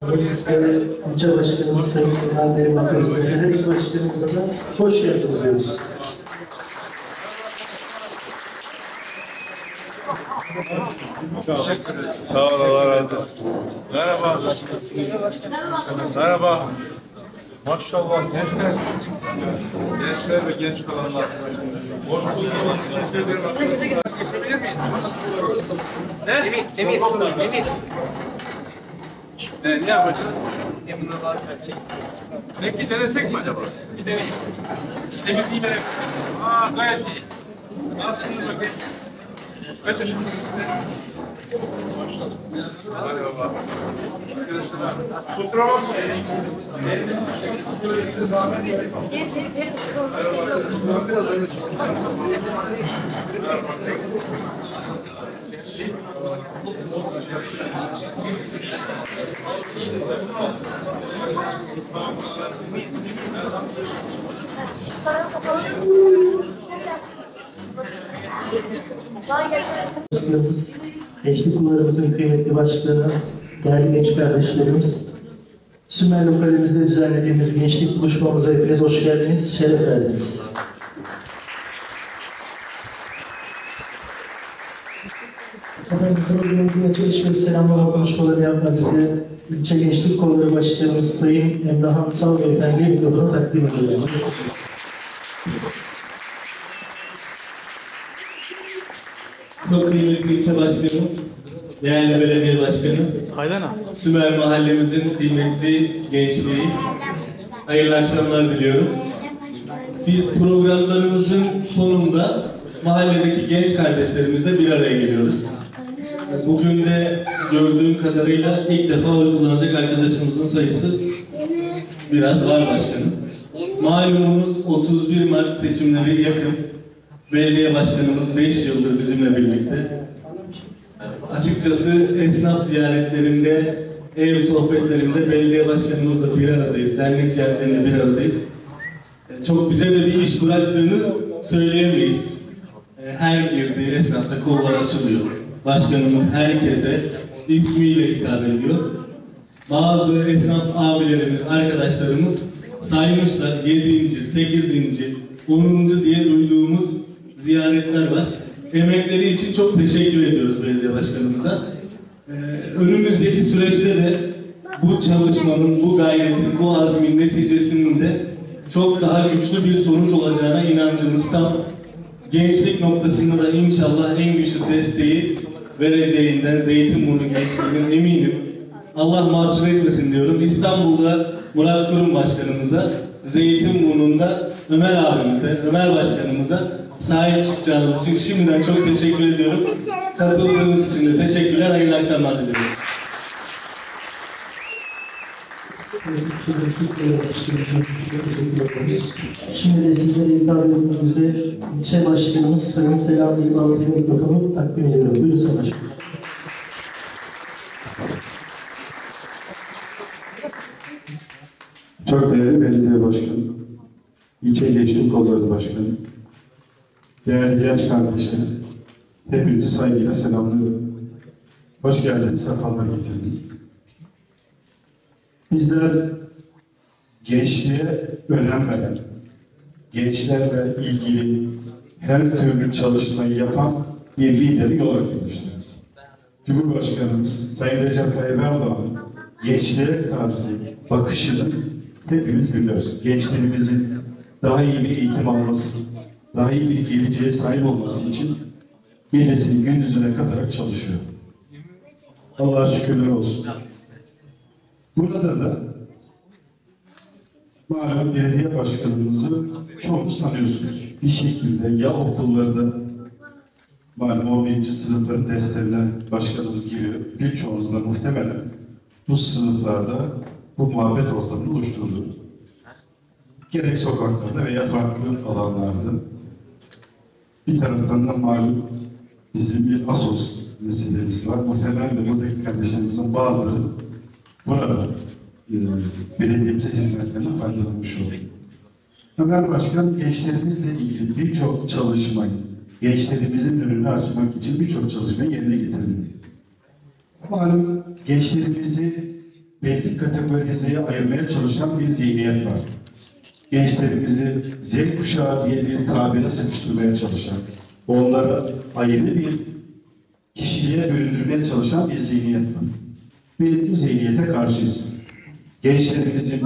Polis ve ilçe başkanımız Sayın İlhan Derin ve her iki başkanımıza da hoş geldiniz diyoruz. Sağ ol Allah razı olsun. Merhaba. Merhaba. Maşallah gençler. Gençler ve genç kalanlar. Hoş bulduk. Teşekkür ederim. Emir, Emir, Emir. Ne, ne yapacağız? Emir'e var Peki denesek mi acaba? Bir deneyim. Değil mi? Aa gayet iyi. Nasılsınız bakayım? Kaç yaşındasınız siz? Merhaba. Kusura bakmayın. Geç geç geç. Daha geçelim. Başkanımız, Gençlik Kollarımızın kıymetli başkanı, değerli genç kardeşlerimiz, Sümer lokalimizde düzenlediğimiz gençlik buluşmamıza hepiniz hoş geldiniz, şeref verdiniz. Efendim programımızın açılış ve selamlama konuşmalarını yapmak üzere İlçe Gençlik Kolları Başkanımız Sayın Emrah Sal Beyefendi'ye mikrofonu takdim ediyoruz. Çok kıymetli ilçe başkanı, değerli belediye başkanı, Sümer mahallemizin kıymetli gençliği, hayırlı akşamlar diliyorum. Biz programlarımızın sonunda mahalledeki genç kardeşlerimizle bir araya geliyoruz. Bugün de gördüğüm kadarıyla ilk defa oy kullanacak arkadaşımızın sayısı biraz var başkanım. Malumunuz 31 Mart seçimleri yakın. Belediye başkanımız 5 yıldır bizimle birlikte. Açıkçası esnaf ziyaretlerinde, ev sohbetlerinde belediye başkanımızla bir aradayız. Dernek ziyaretlerinde bir aradayız. Çok bize de bir iş bıraktığını söyleyemeyiz. Her girdiği esnafta kollar açılıyor. Başkanımız herkese ismiyle hitap ediyor. Bazı esnaf abilerimiz, arkadaşlarımız saymışlar 7. 8. 10. diye duyduğumuz ziyaretler var. Emekleri için çok teşekkür ediyoruz belediye başkanımıza. Ee, önümüzdeki süreçte de bu çalışmanın, bu gayretin, bu azmin neticesinin de çok daha güçlü bir sonuç olacağına inancımız tam. Gençlik noktasında da inşallah en güçlü desteği vereceğinden Zeytinburnu gençliğinin eminim. Allah mahcup etmesin diyorum. İstanbul'da Murat Kurum Başkanımıza, Zeytinburnu'nda Ömer abimize, Ömer Başkanımıza sahip çıkacağınız için şimdiden çok teşekkür ediyorum. Katıldığınız için de teşekkürler, hayırlı akşamlar diliyorum. Şimdi de sizlere hitap etmek üzere ilçe başkanımız Sayın Selahattin Yılmaz'ın mikrofonu takdim ediyorum. Buyurun Sayın Başkanım. Çok değerli belediye başkanı, ilçe gençlik kolları başkanı, değerli genç kardeşlerim, hepinizi saygıyla selamlıyorum. Hoş geldiniz, sefalar getirdiniz. Bizler gençliğe önem veren, gençlerle ilgili her türlü çalışmayı yapan bir lideri yol arkadaşlarız. Cumhurbaşkanımız Sayın Recep Tayyip Erdoğan gençliğe tarzı bakışını hepimiz biliyoruz. Gençlerimizin daha iyi bir eğitim alması, daha iyi bir geleceğe sahip olması için gecesini gündüzüne katarak çalışıyor. Allah'a şükürler olsun. Burada da malum belediye başkanımızı çoğunuz tanıyorsunuz. Bir şekilde ya okullarda malum 11. sınıfların derslerine başkanımız giriyor. Birçoğunuz da muhtemelen bu sınıflarda bu muhabbet ortamını oluşturdu. Gerek sokaklarda veya farklı alanlarda. Bir taraftan da malum bizim bir ASOS meselemiz var. Muhtemelen de buradaki kardeşlerimizin bazıları burada e, belediyemize hizmetlerinden faydalanmış oldu. Ömer Başkan gençlerimizle ilgili birçok çalışmayı, gençlerimizin önünü açmak için birçok çalışmayı yerine getirdi. Malum gençlerimizi belli kategorizeye ayırmaya çalışan bir zihniyet var. Gençlerimizi Z kuşağı diye bir tabire sıkıştırmaya çalışan, onlara ayrı bir kişiliğe büründürmeye çalışan bir zihniyet var. Biz bu zihniyete karşıyız. Gençlerimizin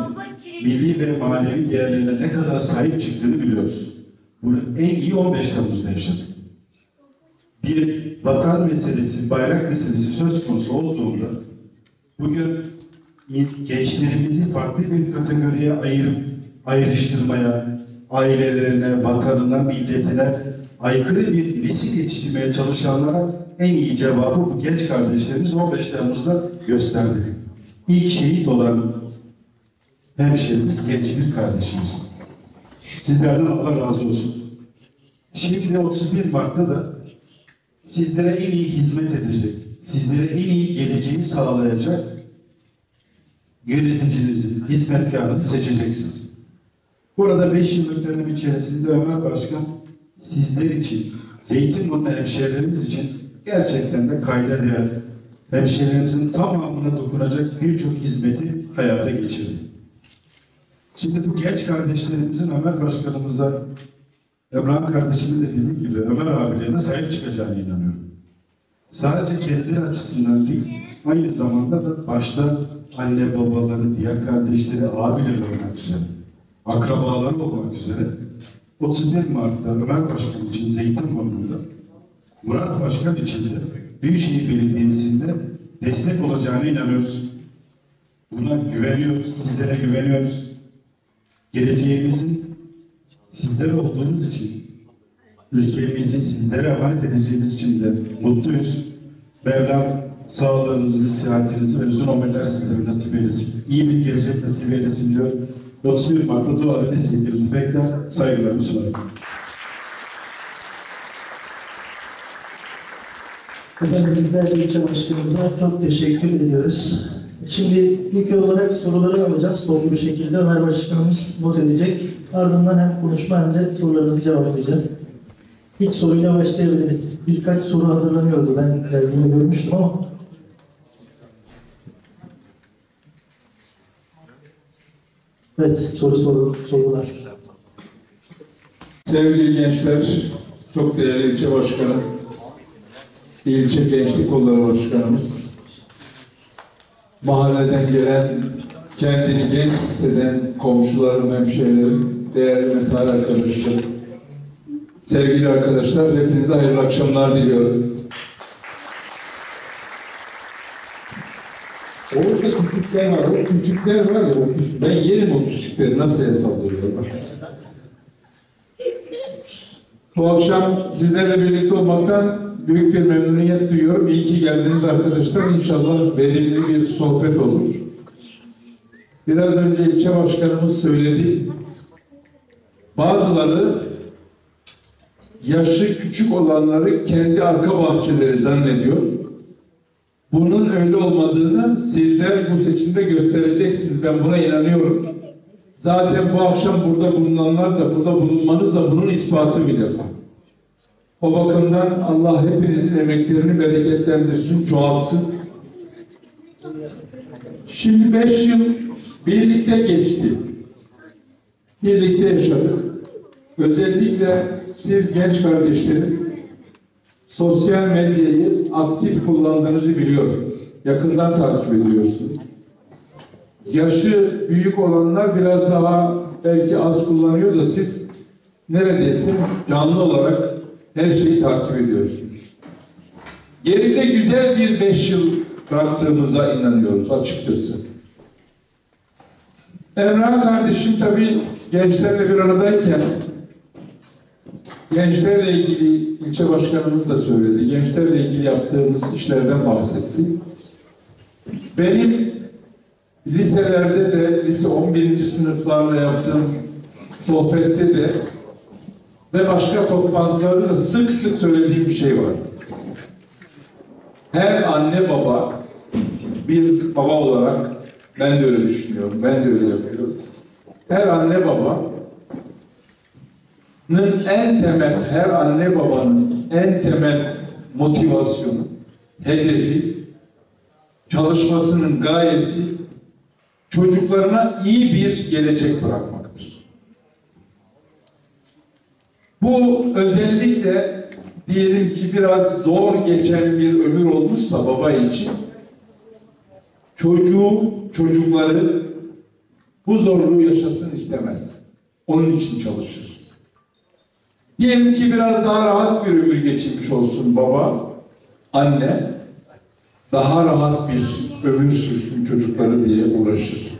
milli ve manevi değerlerine ne kadar sahip çıktığını biliyoruz. Bunu en iyi 15 Temmuz'da yaşadık. Bir vatan meselesi, bayrak meselesi söz konusu olduğunda bugün gençlerimizi farklı bir kategoriye ayırıp ayrıştırmaya, ailelerine, vatanına, milletine aykırı bir nesil yetiştirmeye çalışanlara en iyi cevabı bu genç kardeşlerimiz 15 Temmuz'da gösterdi. İlk şehit olan hemşehrimiz genç bir kardeşimiz. Sizlerden Allah razı olsun. Şimdi 31 Mart'ta da sizlere en iyi hizmet edecek, sizlere en iyi geleceği sağlayacak yöneticinizi, hizmetkarınızı seçeceksiniz. Burada 5 yıllık dönem içerisinde Ömer Başkan sizler için, Zeytinburnu hemşehrilerimiz için gerçekten de kayda değer, hemşehrilerimizin tamamına dokunacak birçok hizmeti hayata geçirdi. Şimdi bu genç kardeşlerimizin Ömer Başkanımıza, Emrah kardeşimin de dediği gibi Ömer abilerine sahip çıkacağına inanıyorum. Sadece kendileri açısından değil, aynı zamanda da başta anne babaları, diğer kardeşleri, abileri olmak üzere, akrabaları olmak üzere 31 Mart'ta Ömer Başkan için Zeytinburnu'nda, Murat Başkan için de Büyükşehir Belediyesi'nde destek olacağına inanıyoruz. Buna güveniyoruz, sizlere güveniyoruz. Geleceğimizin sizler olduğunuz için, ülkemizi sizlere emanet edeceğimiz için de mutluyuz. Mevlam sağlığınızı, sıhhatinizi ve uzun ömürler sizlere nasip eylesin. İyi bir gelecek nasip eylesin diyor. 31 Mart'ta dua ve desteklerinizi bekler. Saygılarımı sunarım. Efendim bizler de ilçe çok teşekkür ediyoruz. Şimdi ilk olarak soruları alacağız toplu bir şekilde. Ömer Başkanımız not edecek. Ardından hem konuşma hem de sorularınızı cevaplayacağız. İlk soruyla başlayabiliriz. Birkaç soru hazırlanıyordu. Ben geldiğini görmüştüm ama. Evet, soru soru sorular. Sevgili gençler, çok değerli ilçe başkanı, ilçe gençlik kolları başkanımız, mahalleden gelen, kendini genç hisseden komşularım, hemşehrilerim, değerli mesai arkadaşlarım, sevgili arkadaşlar, hepinize hayırlı akşamlar diliyorum. Orada küçükler var, o küçükler var ya, ben yerim o küçükleri nasıl hesaplıyorum? Bu akşam sizlerle birlikte olmaktan büyük bir memnuniyet duyuyorum. İyi ki geldiniz arkadaşlar. İnşallah verimli bir sohbet olur. Biraz önce ilçe başkanımız söyledi. Bazıları yaşı küçük olanları kendi arka bahçeleri zannediyor. Bunun öyle olmadığını sizler bu seçimde göstereceksiniz. Ben buna inanıyorum. Zaten bu akşam burada bulunanlar da, burada bulunmanız da bunun ispatı bir defa. O bakımdan Allah hepinizin emeklerini bereketlendirsin, çoğaltsın. Şimdi beş yıl birlikte geçti. Birlikte yaşadık. Özellikle siz genç kardeşlerim sosyal medyayı aktif kullandığınızı biliyorum. Yakından takip ediyorsunuz. Yaşı büyük olanlar biraz daha belki az kullanıyor da siz neredeyse canlı olarak her şeyi takip ediyorsunuz. Geride güzel bir beş yıl bıraktığımıza inanıyoruz açıkçası. Emrah kardeşim tabii gençlerle bir aradayken gençlerle ilgili ilçe başkanımız da söyledi. Gençlerle ilgili yaptığımız işlerden bahsetti. Benim liselerde de, lise 11. sınıflarla yaptığım sohbette de ve başka toplantılarda da sık sık söylediğim bir şey var. Her anne baba bir baba olarak ben de öyle düşünüyorum, ben de öyle yapıyorum. Her anne babanın en temel, her anne babanın en temel motivasyonu, hedefi, çalışmasının gayesi çocuklarına iyi bir gelecek bırakmaktır. Bu özellikle diyelim ki biraz zor geçen bir ömür olmuşsa baba için çocuğu, çocukları bu zorluğu yaşasın istemez. Onun için çalışır. Diyelim ki biraz daha rahat bir ömür geçirmiş olsun baba, anne, daha rahat bir ömür sürsün çocukları diye uğraşır.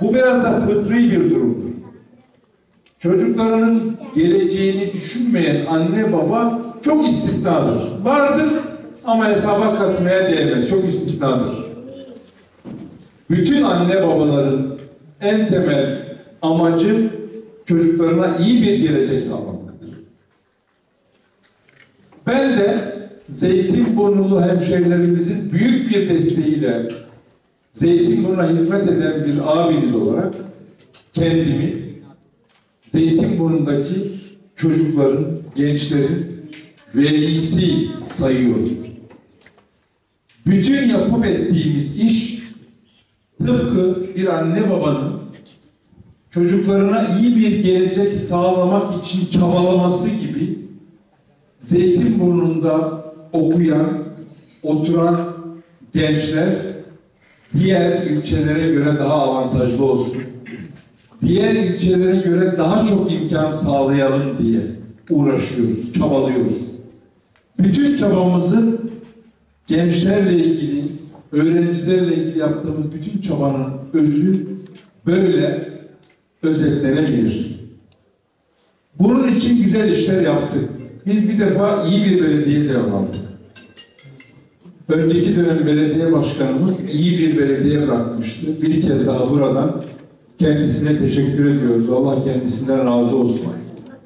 Bu biraz da fıtri bir durumdur. Çocuklarının geleceğini düşünmeyen anne baba çok istisnadır. Vardır ama hesaba katmaya değmez. Çok istisnadır. Bütün anne babaların en temel amacı çocuklarına iyi bir gelecek sağlamaktır. Ben de Zeytinburnulu hemşehrilerimizin büyük bir desteğiyle Zeytinburnu'na hizmet eden bir abiniz olarak kendimi Zeytinburnu'ndaki çocukların, gençlerin velisi sayıyorum. Bütün yapıp ettiğimiz iş tıpkı bir anne babanın çocuklarına iyi bir gelecek sağlamak için çabalaması gibi Zeytinburnu'nda okuyan, oturan gençler diğer ilçelere göre daha avantajlı olsun. Diğer ilçelere göre daha çok imkan sağlayalım diye uğraşıyoruz, çabalıyoruz. Bütün çabamızı gençlerle ilgili, öğrencilerle ilgili yaptığımız bütün çabanın özü böyle özetlenebilir. Bunun için güzel işler yaptık. Biz bir defa iyi bir belediye devraldık. Önceki dönem belediye başkanımız iyi bir belediye bırakmıştı. Bir kez daha buradan kendisine teşekkür ediyoruz. Allah kendisinden razı olsun.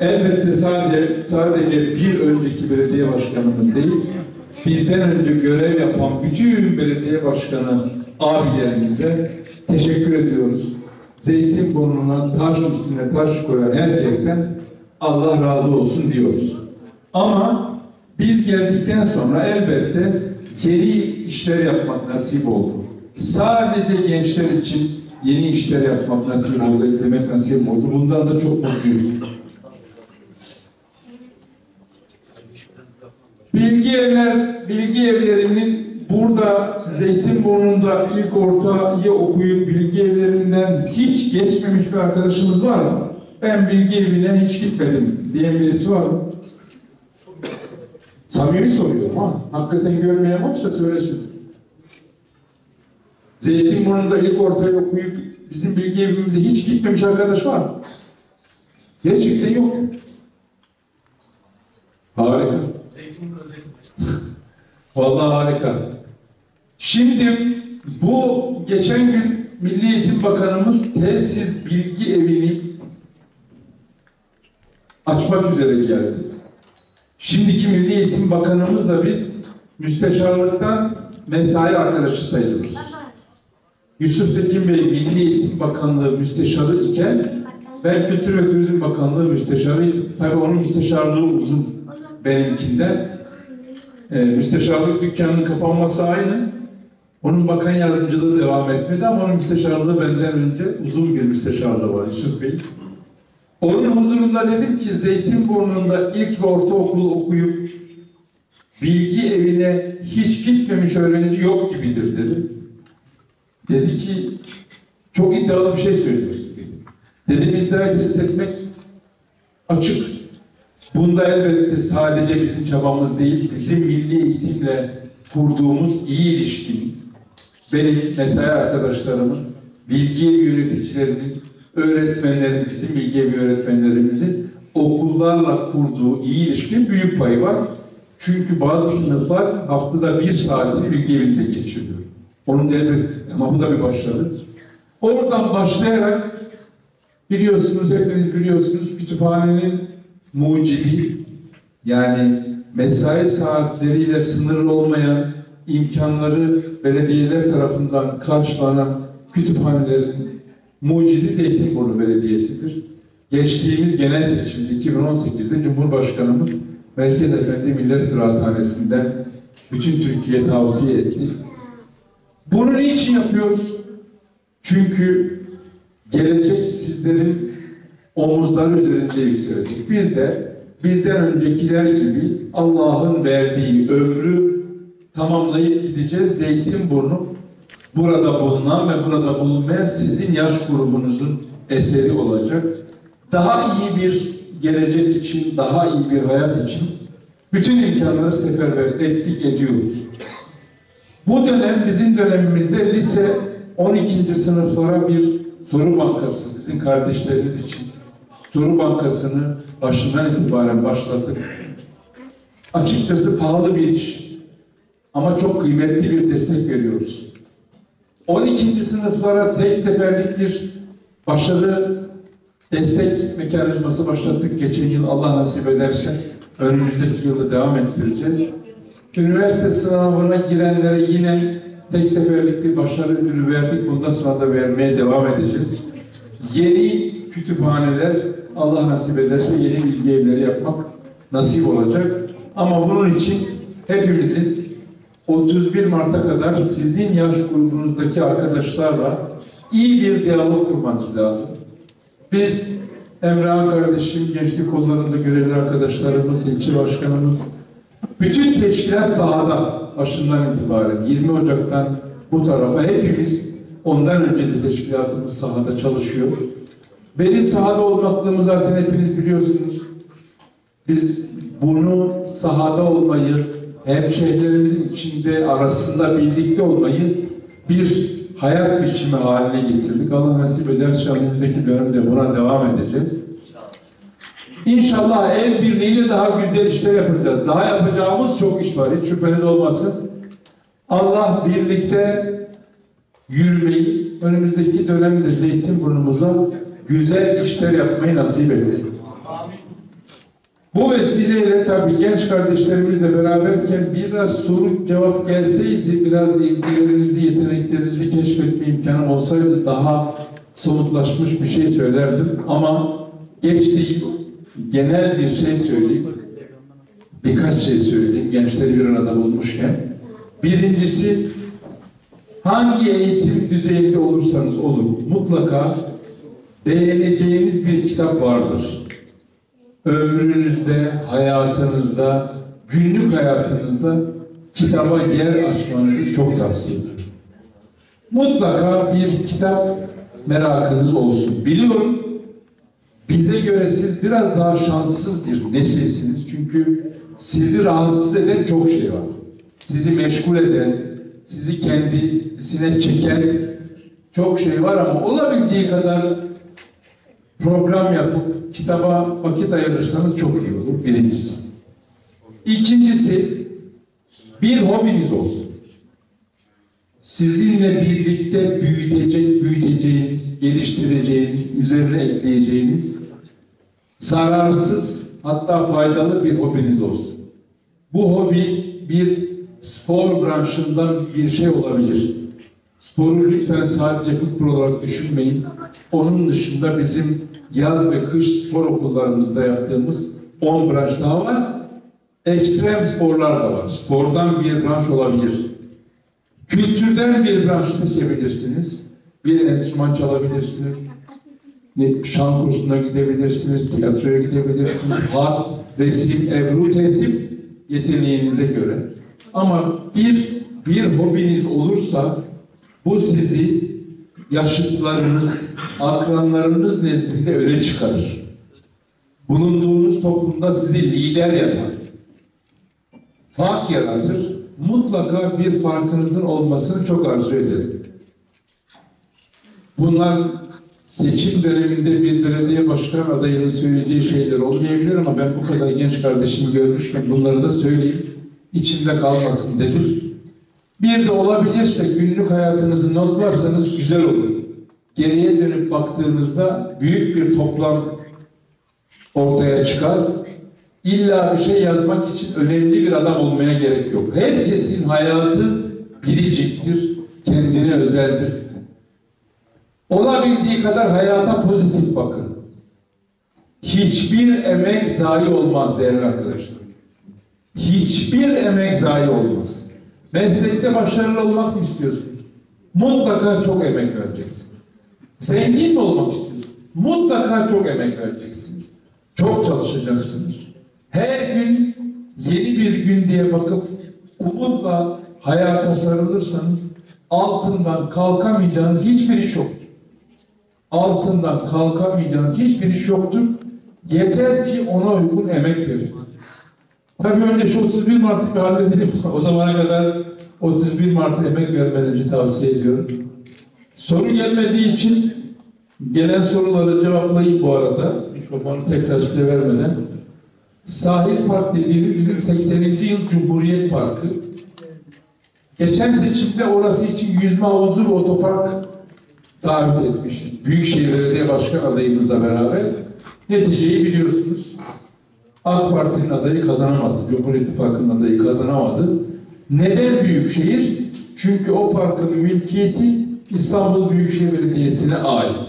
Elbette sadece sadece bir önceki belediye başkanımız değil, bizden önce görev yapan bütün belediye başkanı abilerimize teşekkür ediyoruz. Zeytinburnu'na taş üstüne taş koyan herkesten Allah razı olsun diyoruz. Ama biz geldikten sonra elbette yeni işler yapmak nasip oldu. Sadece gençler için yeni işler yapmak nasip oldu, eklemek nasip oldu. Bundan da çok mutluyuz. Bilgi evler, bilgi evlerinin burada Zeytinburnu'nda ilk ortayı okuyup bilgi evlerinden hiç geçmemiş bir arkadaşımız var mı? Ben bilgi evine hiç gitmedim diyen birisi var mı? Samimi soruyorum ha. Hakikaten görmeyen varsa söylesin. Zeytinburnu'nda ilk ortayı okuyup bizim bilgi evimize hiç gitmemiş arkadaş var mı? Gerçekten yok. Harika. Vallahi harika. Şimdi bu geçen gün Milli Eğitim Bakanımız tesis bilgi evini açmak üzere geldi. Şimdiki Milli Eğitim Bakanımız da biz müsteşarlıktan mesai arkadaşı sayılırız. Yusuf Tekin Bey Milli Eğitim Bakanlığı müsteşarı iken ben Kültür ve Turizm Bakanlığı müsteşarıydım. Tabii onun müsteşarlığı uzun benimkinden. Ee, müsteşarlık dükkanının kapanması aynı. Onun bakan yardımcılığı devam etmedi ama onun müsteşarlığı benden önce uzun bir müsteşarlığı var Yusuf Bey. Onun huzurunda dedim ki Zeytinburnu'nda ilk ve ortaokulu okuyup bilgi evine hiç gitmemiş öğrenci yok gibidir dedim. Dedi ki çok iddialı bir şey söylüyorsun. Dedim iddiayı test etmek açık. Bunda elbette sadece bizim çabamız değil, bizim milli eğitimle kurduğumuz iyi ilişki, benim mesai arkadaşlarımın, bilgi yöneticilerinin, öğretmenlerin, bizim bilgi evi öğretmenlerimizin okullarla kurduğu iyi ilişkinin büyük payı var. Çünkü bazı sınıflar haftada bir saatini bilgi evinde geçiriyor. Onun da elbette, ama bu da bir başarı. Oradan başlayarak biliyorsunuz, hepiniz biliyorsunuz kütüphanenin mucibi yani mesai saatleriyle sınırlı olmayan imkanları belediyeler tarafından karşılanan kütüphanelerin mucidi Zeytinburnu Belediyesi'dir. Geçtiğimiz genel seçimde 2018'de Cumhurbaşkanımız Merkez Efendi Millet Kıraathanesi'nden bütün Türkiye tavsiye etti. Bunu niçin yapıyoruz? Çünkü gelecek sizlerin omuzları üzerinde yükselecek. Biz de bizden öncekiler gibi Allah'ın verdiği ömrü tamamlayıp gideceğiz. Zeytinburnu burada bulunan ve burada bulunmayan sizin yaş grubunuzun eseri olacak. Daha iyi bir gelecek için, daha iyi bir hayat için bütün imkanları seferber ettik, ediyoruz. Bu dönem bizim dönemimizde lise 12. sınıflara bir soru bankası sizin kardeşleriniz için soru bankasını başından itibaren başlattık. Açıkçası pahalı bir iş ama çok kıymetli bir destek veriyoruz. 12. sınıflara tek seferlik bir başarı destek mekanizması başlattık. Geçen yıl Allah nasip ederse önümüzdeki yılı devam ettireceğiz. Üniversite sınavına girenlere yine tek seferlik bir başarı ödülü verdik. Bundan sonra da vermeye devam edeceğiz. Yeni kütüphaneler Allah nasip ederse yeni bilgi evleri yapmak nasip olacak. Ama bunun için hepimizin 31 Mart'a kadar sizin yaş grubunuzdaki arkadaşlarla iyi bir diyalog kurmanız lazım. Biz Emrah kardeşim, gençlik kollarında görevli arkadaşlarımız, ilçe başkanımız, bütün teşkilat sahada başından itibaren 20 Ocak'tan bu tarafa hepimiz ondan önce de teşkilatımız sahada çalışıyor. Benim sahada olmaklığımı zaten hepiniz biliyorsunuz. Biz bunu sahada olmayı, hemşehrilerimizin içinde arasında birlikte olmayı bir hayat biçimi haline getirdik. Allah nasip ederse önümüzdeki dönemde buna devam edeceğiz. İnşallah el birliğiyle daha güzel işler yapacağız. Daha yapacağımız çok iş var. Hiç şüpheniz olmasın. Allah birlikte yürümeyi, önümüzdeki dönemde Zeytinburnu'muza güzel işler yapmayı nasip etsin. Bu vesileyle tabii genç kardeşlerimizle beraberken biraz soru cevap gelseydi, biraz ilgilerinizi, yeteneklerinizi keşfetme imkanım olsaydı daha somutlaşmış bir şey söylerdim. Ama geç değil, genel bir şey söyleyeyim. Birkaç şey söyleyeyim gençleri bir arada bulmuşken. Birincisi, hangi eğitim düzeyinde olursanız olun, mutlaka beğeneceğiniz bir kitap vardır ömrünüzde, hayatınızda, günlük hayatınızda kitaba yer açmanızı çok tavsiye ederim. Mutlaka bir kitap merakınız olsun. Biliyorum bize göre siz biraz daha şanssız bir nesilsiniz. Çünkü sizi rahatsız eden çok şey var. Sizi meşgul eden, sizi kendisine çeken çok şey var ama olabildiği kadar program yapıp kitaba vakit ayırırsanız çok iyi olur. Birincisi. İkincisi bir hobiniz olsun. Sizinle birlikte büyütecek, büyüteceğiniz, geliştireceğiniz, üzerine ekleyeceğiniz zararsız hatta faydalı bir hobiniz olsun. Bu hobi bir spor branşından bir şey olabilir. Sporu lütfen sadece futbol olarak düşünmeyin. Onun dışında bizim yaz ve kış spor okullarımızda yaptığımız 10 branş daha var. Ekstrem sporlar da var. Spordan bir branş olabilir. Kültürden bir branş seçebilirsiniz. Bir enstrüman çalabilirsiniz. Şan kursuna gidebilirsiniz, tiyatroya gidebilirsiniz. Hat, resim, ebru, tesip yeteneğinize göre. Ama bir bir hobiniz olursa bu sizi yaşıtlarınız, akranlarınız nezdinde öne çıkarır. Bulunduğunuz toplumda sizi lider yapar. Fark yaratır. Mutlaka bir farkınızın olmasını çok arzu ederim. Bunlar seçim döneminde bir belediye başkan adayının söyleyeceği şeyler olmayabilir ama ben bu kadar genç kardeşimi görmüşken bunları da söyleyeyim. İçimde kalmasın dedim. Bir de olabilirse günlük hayatınızı notlarsanız güzel olur. Geriye dönüp baktığınızda büyük bir toplam ortaya çıkar. İlla bir şey yazmak için önemli bir adam olmaya gerek yok. Herkesin hayatı biriciktir, kendine özeldir. Olabildiği kadar hayata pozitif bakın. Hiçbir emek zayi olmaz değerli arkadaşlar. Hiçbir emek zayi olmaz. Meslekte başarılı olmak mı istiyorsunuz? Mutlaka çok emek vereceksin. Zengin mi olmak istiyorsunuz? Mutlaka çok emek vereceksiniz. Çok çalışacaksınız. Her gün yeni bir gün diye bakıp umutla hayata sarılırsanız altından kalkamayacağınız hiçbir iş yoktur. Altından kalkamayacağınız hiçbir iş yoktur. Yeter ki ona uygun emek verin. Tabii önce şu 31 Mart'ı bir halledelim. O zamana kadar 31 Mart'ta emek vermenizi tavsiye ediyorum. Soru gelmediği için gelen soruları cevaplayayım bu arada. Mikrofonu tekrar size vermeden. Sahil Park dediğimiz bizim 80. yıl Cumhuriyet Parkı. Geçen seçimde orası için yüzme havuzu ve otopark davet etmiştik. Büyükşehir Belediye Başkan adayımızla beraber. Neticeyi biliyorsunuz. AK Parti'nin adayı kazanamadı. Cumhur İttifakı'nın adayı kazanamadı. Neden Büyükşehir? Çünkü o parkın mülkiyeti İstanbul Büyükşehir Belediyesi'ne ait.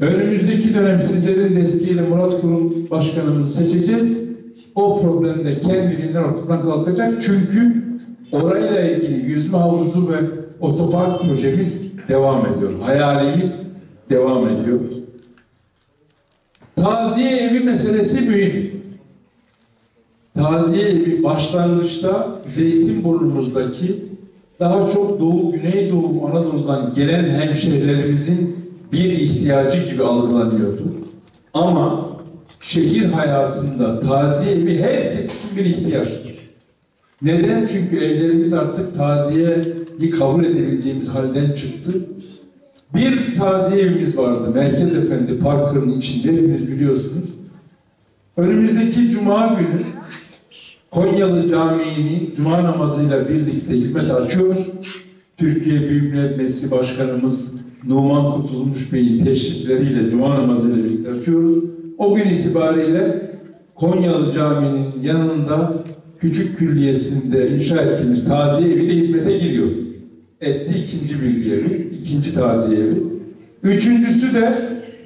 Önümüzdeki dönem sizlerin desteğiyle Murat Kurum Başkanımızı seçeceğiz. O problem de kendiliğinden ortadan kalkacak. Çünkü orayla ilgili yüzme havuzu ve otopark projemiz devam ediyor. Hayalimiz devam ediyor. Taziye evi meselesi mühim. Taziye evi başlangıçta Zeytinburnu'muzdaki daha çok Doğu, Güneydoğu Anadolu'dan gelen hemşehrilerimizin bir ihtiyacı gibi algılanıyordu. Ama şehir hayatında taziye evi herkes için bir ihtiyaçtır. Neden? Çünkü evlerimiz artık taziyeyi kabul edebileceğimiz halden çıktı. Bir taziye evimiz vardı. Merkez Efendi Parkı'nın içinde hepiniz biliyorsunuz. Önümüzdeki Cuma günü Konyalı Camii'nin Cuma namazıyla birlikte hizmet açıyoruz. Türkiye Büyük Millet Meclisi Başkanımız Numan Kurtulmuş Bey'in teşrifleriyle Cuma namazıyla birlikte açıyoruz. O gün itibariyle Konyalı Camii'nin yanında küçük külliyesinde inşa ettiğimiz taziye evi de hizmete giriyor. Etti ikinci bilgi ikinci taziye evi. Üçüncüsü de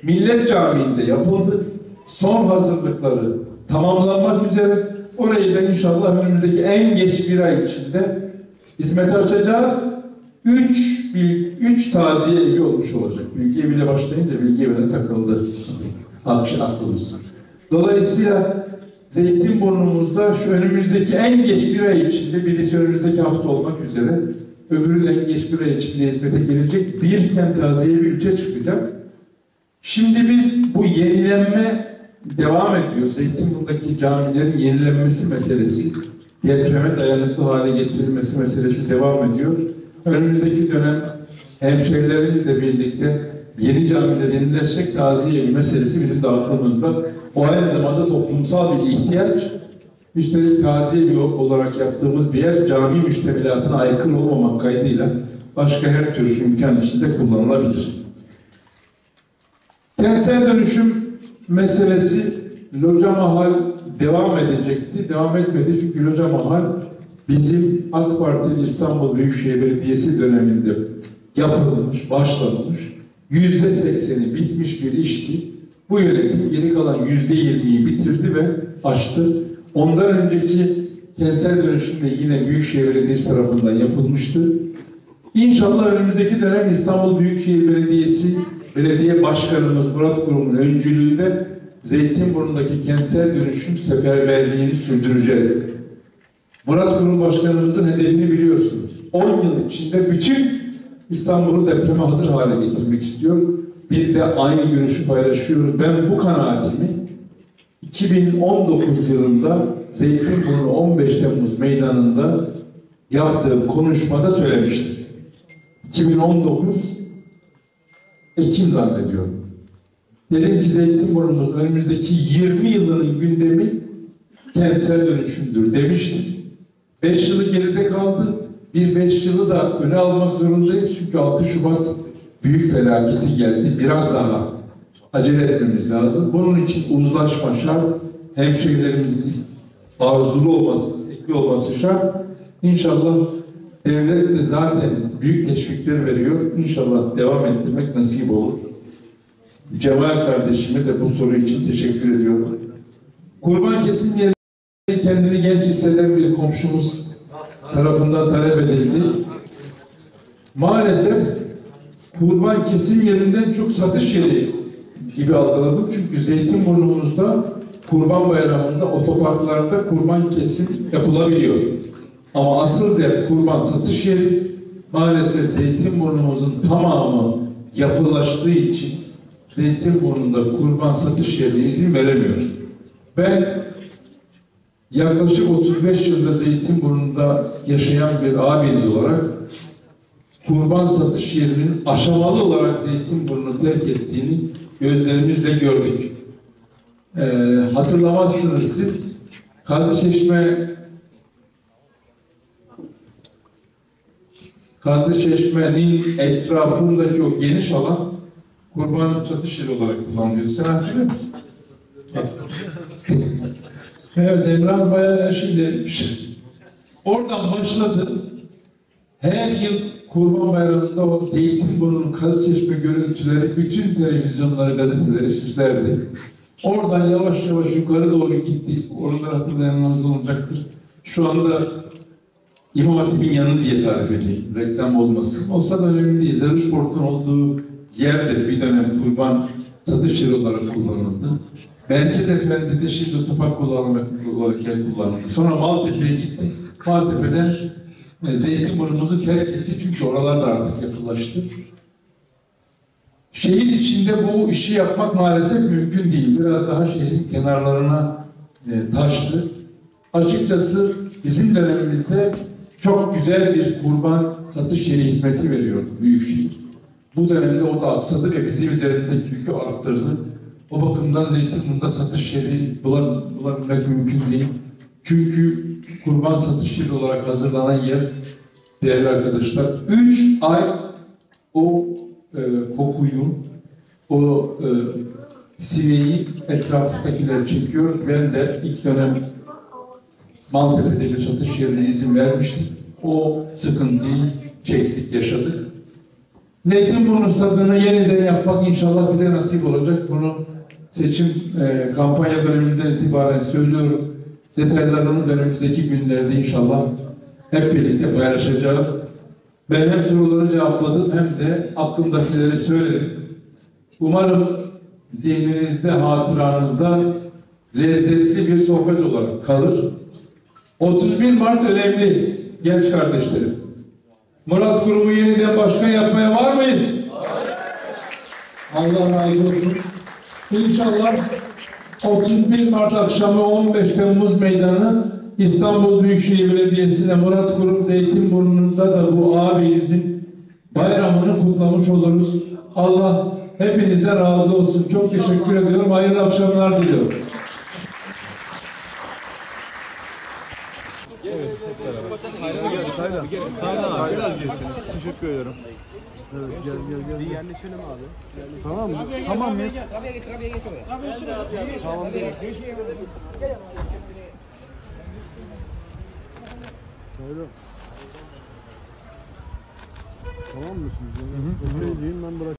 Millet Camii'nde yapıldı. Son hazırlıkları tamamlanmak üzere. Orayı da inşallah önümüzdeki en geç bir ay içinde hizmete açacağız. Üç, bil, üç taziye evi olmuş olacak. Bilgi eviyle başlayınca bilgi evine takıldı. Akış aklımız. Dolayısıyla Zeytinburnumuzda şu önümüzdeki en geç bir ay içinde, birisi önümüzdeki hafta olmak üzere, öbürü de en geç bir ay içinde hizmete gelecek bir kent taziye bir ülke çıkacak. Şimdi biz bu yenilenme devam ediyor. Zeytinburnu'ndaki camilerin yenilenmesi meselesi, depreme dayanıklı hale getirilmesi meselesi devam ediyor. Önümüzdeki dönem hemşehrilerimizle birlikte yeni camileri yenileşecek taziye meselesi bizim de aklımızda. O aynı zamanda toplumsal bir ihtiyaç. Üstelik taziye olarak yaptığımız bir yer cami müştemilatına aykırı olmamak kaydıyla başka her tür imkan içinde kullanılabilir. Kentsel dönüşüm meselesi Loca Mahal devam edecekti. Devam etmedi çünkü Loca Mahal bizim AK Parti İstanbul Büyükşehir Belediyesi döneminde yapılmış, başlanmış. Yüzde sekseni bitmiş bir işti. Bu yönetim geri kalan yüzde yirmiyi bitirdi ve açtı. Ondan önceki kentsel dönüşüm de yine Büyükşehir Belediyesi tarafından yapılmıştı. İnşallah önümüzdeki dönem İstanbul Büyükşehir Belediyesi Belediye Başkanımız Murat Kurum'un öncülüğünde Zeytinburnu'ndaki kentsel dönüşüm seferberliğini sürdüreceğiz. Murat Kurum Başkanımızın hedefini biliyorsunuz. 10 yıl içinde bütün İstanbul'u depreme hazır hale getirmek istiyor. Biz de aynı görüşü paylaşıyoruz. Ben bu kanaatimi 2019 yılında Zeytinburnu 15 Temmuz meydanında yaptığım konuşmada söylemiştim. 2019 Ekim zannediyorum. Dedim ki Zeytinburnu'muz önümüzdeki 20 yılının gündemi kentsel dönüşümdür demiştim. 5 yılı geride kaldı. Bir 5 yılı da öne almak zorundayız. Çünkü 6 Şubat büyük felaketi geldi. Biraz daha acele etmemiz lazım. Bunun için uzlaşma şart. Hemşehrilerimizin arzulu olması, istekli olması şart. İnşallah devlet de zaten büyük teşvikler veriyor. İnşallah devam ettirmek nasip olur. Cemal kardeşime de bu soru için teşekkür ediyorum. Kurban kesim yerine kendini genç hisseden bir komşumuz tarafından talep edildi. Maalesef kurban kesim yerinden çok satış yeri gibi algıladım. Çünkü Zeytinburnu'muzda kurban bayramında otoparklarda kurban kesim yapılabiliyor. Ama asıl dert kurban satış yeri maalesef Zeytinburnu'muzun tamamı yapılaştığı için Zeytinburnu'nda kurban satış yerine izin veremiyor. Ben yaklaşık 35 yılda Zeytinburnu'nda yaşayan bir abiniz olarak kurban satış yerinin aşamalı olarak Zeytinburnu'nu terk ettiğini gözlerimizle gördük. Ee, hatırlamazsınız siz. Kazlıçeşme Kazlıçeşme'nin etrafındaki o geniş alan kurban yeri olarak kullanılıyor. Sen hatırlıyor musun? evet, Emrah bayağı her şeyi demiş. Oradan başladı. Her yıl Kurban Bayramı'nda o Zeytinburnu'nun Kazıçeşme görüntüleri bütün televizyonları, gazeteleri süslerdi. Oradan yavaş yavaş yukarı doğru gittik. Oraları hatırlayanlarınız olacaktır. Şu anda İmam Hatip'in yanı diye tarif edeyim. Reklam olmasın. Olsa da önemli değil. Zeruşport'un olduğu yerde bir dönem kurban satış yeri olarak kullanıldı. Merkez Efendi'de şimdi otopark olarak yer kullanıldı. Sonra Maltepe'ye gitti. Maltepe'den e, Zeytinburnu'muzu terk etti çünkü oralar da artık yapılaştı. Şehir içinde bu işi yapmak maalesef mümkün değil. Biraz daha şehrin kenarlarına e, taştı. Açıkçası bizim dönemimizde çok güzel bir kurban satış yeri hizmeti veriyordu Büyükşehir. Bu dönemde o da aksadı ve bizim üzerimizdeki yükü arttırdı. O bakımdan Zeytinburnu'nda satış yeri bulabilmek mümkün değil. Çünkü kurban satış yeri olarak hazırlanan yer değerli arkadaşlar 3 ay o e, kokuyu, o e, sineği etraftakiler çekiyor. Ben de ilk dönem Maltepe'de bir satış yerine izin vermiştik. O sıkıntıyı çektik, yaşadık. Zeytinburnu stadını yeniden yapmak inşallah bize nasip olacak. Bunu seçim e, kampanya döneminden itibaren söylüyorum. Detaylarını önümüzdeki günlerde inşallah hep birlikte paylaşacağız. Ben hem soruları cevapladım hem de aklımdakileri söyledim. Umarım zihninizde, hatıranızda lezzetli bir sohbet olarak kalır. 31 Mart önemli genç kardeşlerim. Murat Kurum'u yeniden başkan yapmaya var mıyız? Allah razı olsun. İnşallah 31 Mart akşamı 15 Temmuz Meydanı İstanbul Büyükşehir Belediyesi'nde Murat Kurum Zeytinburnu'nda da bu abimizin bayramını kutlamış oluruz. Allah hepinizden razı olsun. Çok teşekkür ediyorum. Hayırlı akşamlar diliyorum. Teşekkür ederim. Evet, gel gel gel. Bir yerleşelim abi. Tamam mı? Tamam mıyız? Tamam. Şöyle. Tamam mısınız? Hı hı. Ben bırak.